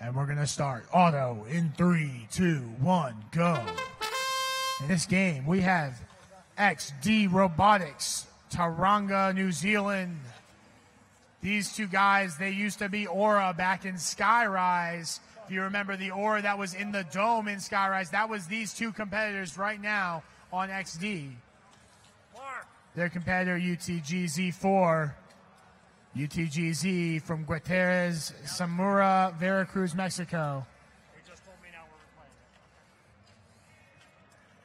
And we're going to start auto in three, two, one, go. In this game, we have XD Robotics, Tauranga, New Zealand. These two guys, they used to be Aura back in Skyrise. If you remember the Aura that was in the dome in Skyrise, that was these two competitors right now on XD. Their competitor, UTGZ4. UTGZ from Gutierrez, Zamora, Veracruz, Mexico. They just told me now we're playing.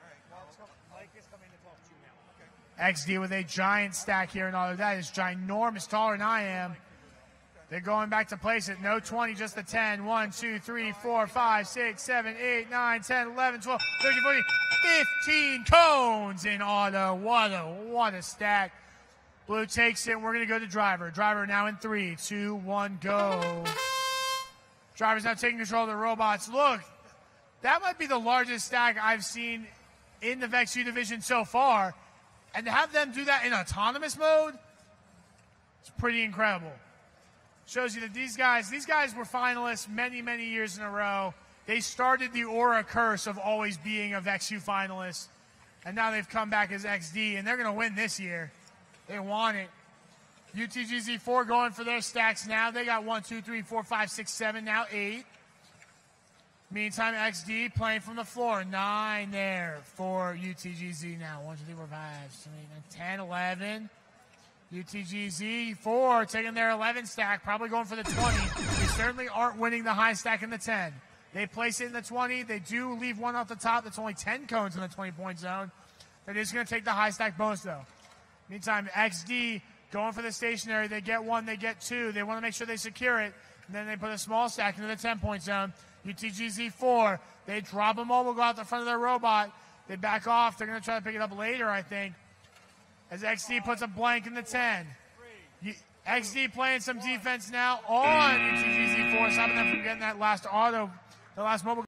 All right. Well, it's coming. Mike is coming to talk to you now. Okay. XD with a giant stack here and all of that is ginormous, taller than I am. They're going back to place it. No 20, just the 10. 1, 2, 3, 4, 5, 6, 7, 8, 9, 10, 11, 12, 13, 14, 15 cones in auto. What a, what a stack. Blue takes it. We're going to go to driver. Driver now in three, two, one, go. Driver's now taking control of the robots. Look, that might be the largest stack I've seen in the Vex U division so far. And to have them do that in autonomous mode, it's pretty incredible. Shows you that these guys, these guys were finalists many, many years in a row. They started the aura curse of always being a Vex U finalist. And now they've come back as XD, and they're going to win this year. They want it. UTGZ4 going for their stacks now. They got one, two, three, four, five, six, seven, now eight. Meantime, XD playing from the floor. Nine there for UTGZ now. One, two, three, four, five, six, seven, eight, nine, 10, 11. UTGZ 4 taking their 11 stack, probably going for the 20. They certainly aren't winning the high stack in the 10. They place it in the 20. They do leave one off the top. That's only 10 cones in the 20 point zone. That is going to take the high stack bonus though. Meantime, XD going for the stationary. They get one, they get two. They want to make sure they secure it. And then they put a small stack into the 10 point zone. UTGZ4, they drop them all, will go out the front of their robot. They back off. They're going to try to pick it up later, I think. As XD puts a blank in the 10. XD playing some defense now on UTGZ4, stopping them from getting that last auto, the last mobile.